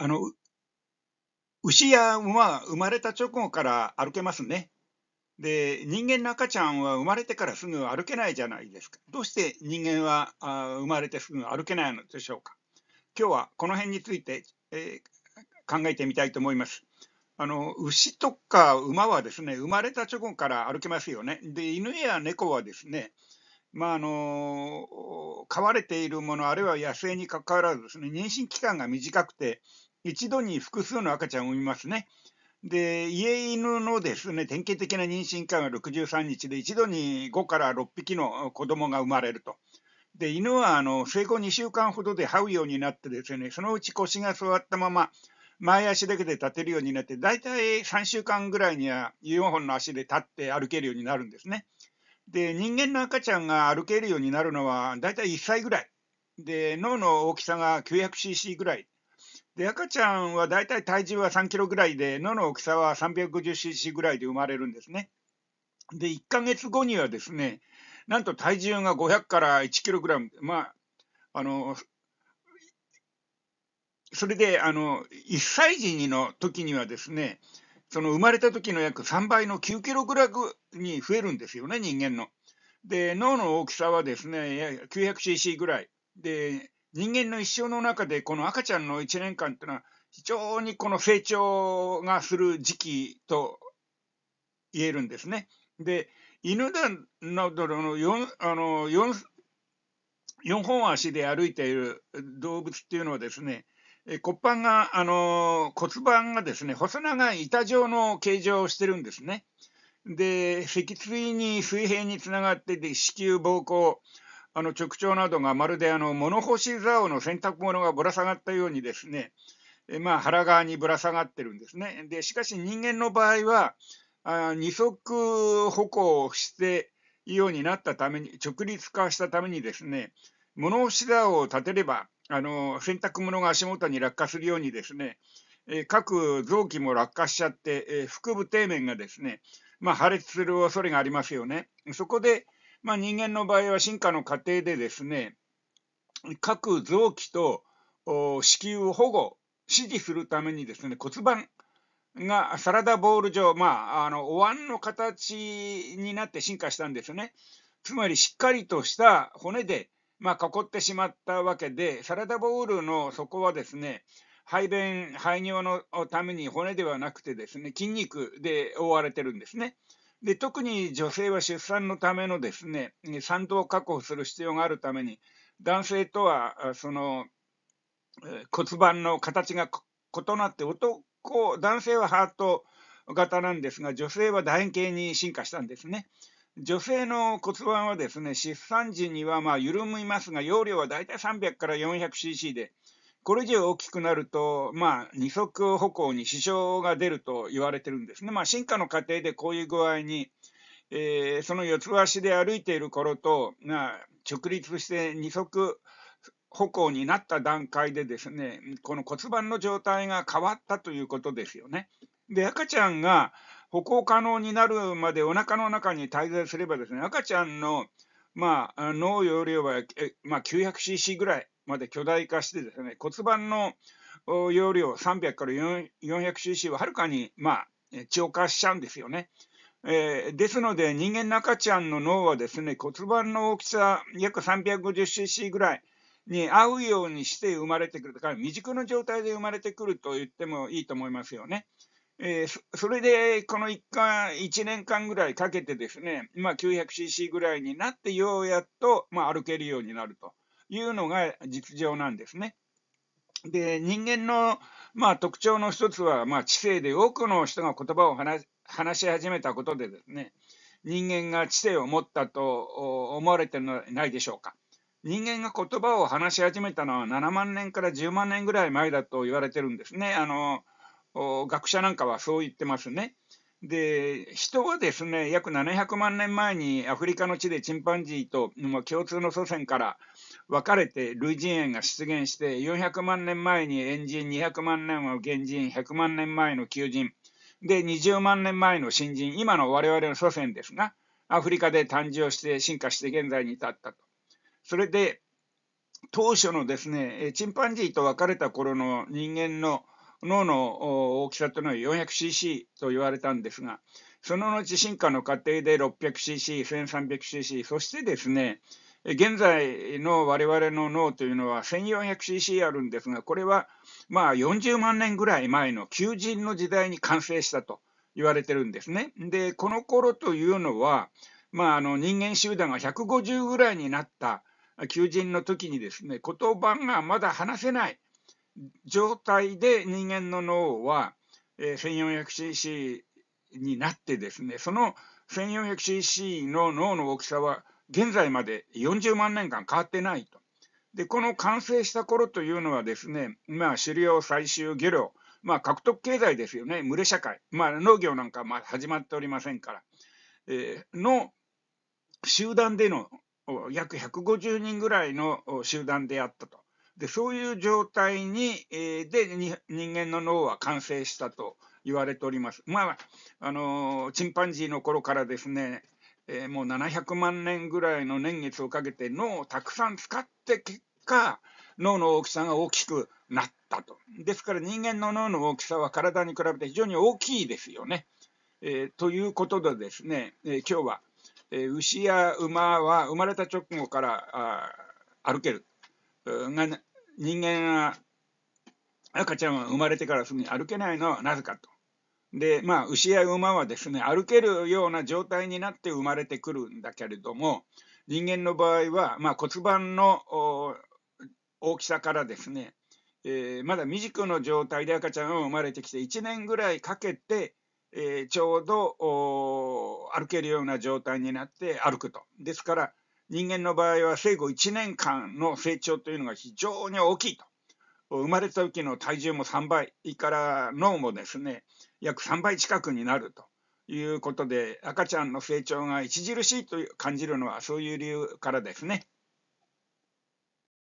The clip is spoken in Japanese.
あの、牛や馬は生まれた直後から歩けますね。で、人間の赤ちゃんは生まれてからすぐ歩けないじゃないですか。どうして人間はあ生まれてすぐ歩けないのでしょうか。今日はこの辺について、えー、考えてみたいと思います。あの牛とか馬はですね、生まれた直後から歩けますよね。で、犬や猫はですね、まあ、あの飼われているもの、あるいは野生にかかわらずですね、妊娠期間が短くて、一度に複数の赤ちゃんを産みますね。で、家犬のですね、典型的な妊娠期間は63日で、一度に5から6匹の子供が生まれると。で、犬はあの生後2週間ほどで這うようになってですね、そのうち腰が座ったまま、前足だけで立てるようになって、大体3週間ぐらいには4本の足で立って歩けるようになるんですね。で、人間の赤ちゃんが歩けるようになるのは大体1歳ぐらい。で、脳の大きさが 900cc ぐらい。で、赤ちゃんは大体体重は3キロぐらいで、脳の大きさは 350cc ぐらいで生まれるんですね。で、1ヶ月後にはですね、なんと体重が500から1キログラム。まあ、あの、それで、あの、1歳児の時にはですね、その生まれた時の約3倍の9キログラムに増えるんですよね、人間の。で、脳の大きさはですね、900cc ぐらい。で、人間の一生の中で、この赤ちゃんの1年間っていうのは、非常にこの成長がする時期と言えるんですね。で、犬などの 4, あの 4, 4本足で歩いている動物っていうのはですね、骨盤が、あの骨盤がですね、細長い板状の形状をしてるんですね。で、脊椎に水平につながってて、子宮、膀胱、あの直腸などがまるであの物干し竿の洗濯物がぶら下がったようにですね、えまあ、腹側にぶら下がってるんですね。で、しかし人間の場合は、あ二足歩行をしていいようになったために、直立化したためにですね、物干し竿を立てれば、あの洗濯物が足元に落下するようにですね、え各臓器も落下しちゃって、え腹部底面がですね、まあ、破裂する恐れがありますよね。そこで、まあ、人間の場合は進化の過程でですね、各臓器と子宮を保護、支持するためにですね、骨盤がサラダボール状、まあ、あのお椀の形になって進化したんですね。つまりしっかりとした骨でまあ、囲ってしまったわけで、サラダボウルの底はですね、排便、排尿のために骨ではなくてですね、筋肉で覆われてるんですね。で特に女性は出産のためのですね、産道を確保する必要があるために、男性とはその骨盤の形が異なって、男、男性はハート型なんですが、女性は楕円形に進化したんですね。女性の骨盤はですね、出産時にはま緩みますが、容量はだいたい300から 400cc で、これ以上大きくなると、まあ、二足歩行に支障が出ると言われてるんですね。まあ、進化の過程でこういう具合に、えー、その四つ足で歩いている頃と、まあ、直立して二足歩行になった段階でですね、この骨盤の状態が変わったということですよね。で、赤ちゃんが歩行可能になるまでお腹の中に滞在すればですね、赤ちゃんの、まあ、脳容量は、まあ、900cc ぐらいまで巨大化してですね、骨盤の容量300から 400cc ははるかに、まあ、超過しちゃうんですよね。えー、ですので、人間の赤ちゃんの脳はですね、骨盤の大きさ約 350cc ぐらいに合うようにして生まれてくる。だから未熟の状態で生まれてくると言ってもいいと思いますよね。えー、それで、この1回、1年間ぐらいかけてですね、まあ、900cc ぐらいになって、ようやっと、まあ、歩けるようになるというのが実情なんですね。で、人間の、まあ、特徴の一つは、まあ、知性で多くの人が言葉を話し始めたことでですね、人間が知性を持ったと思われてないでしょうか。人間が言葉を話し始めたのは7万年から10万年ぐらい前だと言われてるんですね。あの学者なんかはそう言ってますね。で人はですね約700万年前にアフリカの地でチンパンジーと、共通の祖先から分かれて類人猿が出現して400万年前に猿人200万年は原人100万年前の求人。で20万年前の新人。今の我々の祖先ですがアフリカで誕生して進化して現在に至ったと。それで当初のですね、チンパンジーと別れた頃の人間の脳の大きさというのは 400cc と言われたんですが、その後進化の過程で 600cc、1300cc、そしてですね、現在の我々の脳というのは 1400cc あるんですが、これはまあ40万年ぐらい前の求人の時代に完成したと言われてるんですね。で、この頃というのは、まあ、あの人間集団が150ぐらいになった求人の時にですね、言葉がまだ話せない状態で人間の脳は、え、1400cc になってですね、その 1400cc の脳の大きさは現在まで40万年間変わってないと。で、この完成した頃というのはですね、まあ、狩猟、採集、漁業、まあ、獲得経済ですよね、群れ社会、まあ、農業なんかまだ始まっておりませんから、えー、の集団での約150人ぐらいの集団であったと。でそういう状態に、えー、でに人間の脳は完成したと言われております。まあ、あのチンパンジーの頃からですね、えー、もう700万年ぐらいの年月をかけて脳をたくさん使って結果、脳の大きさが大きくなったと。ですから人間の脳の大きさは体に比べて非常に大きいですよね。えー、ということでですね、えー、今日は、えー、牛や馬は生まれた直後から歩ける。が人間が赤ちゃんは生まれてからすぐに歩けないのはなぜかと。で、まあ、牛や馬はですね、歩けるような状態になって生まれてくるんだけれども、人間の場合は、まあ、骨盤の大きさからですね、えー、まだ未熟の状態で赤ちゃんが生まれてきて1年ぐらいかけて、えー、ちょうど歩けるような状態になって歩くと。ですから人間の場合は生後1年間の成長というのが非常に大きいと。生まれた時の体重も3倍、から脳もですね、約3倍近くになるということで、赤ちゃんの成長が著しいと感じるのはそういう理由からですね。